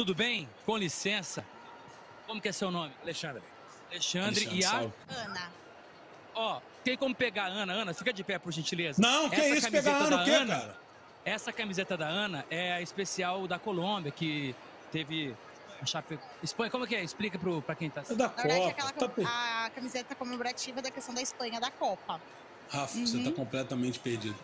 Tudo bem? Com licença. Como que é seu nome? Alexandre. Alexandre, Alexandre, e a... salve. Ana. Ó, tem como pegar a Ana? Ana, fica de pé, por gentileza. Não, que Essa isso, pegar camiseta Ana o quê, Ana, cara? Essa camiseta da Ana é a especial da Colômbia, que teve a Chape... Espanha, como que é? Explica pro, pra quem tá... É da Na verdade, é aquela Tá a camiseta comemorativa da questão da Espanha da Copa. Rafa, você tá uhum. completamente perdido.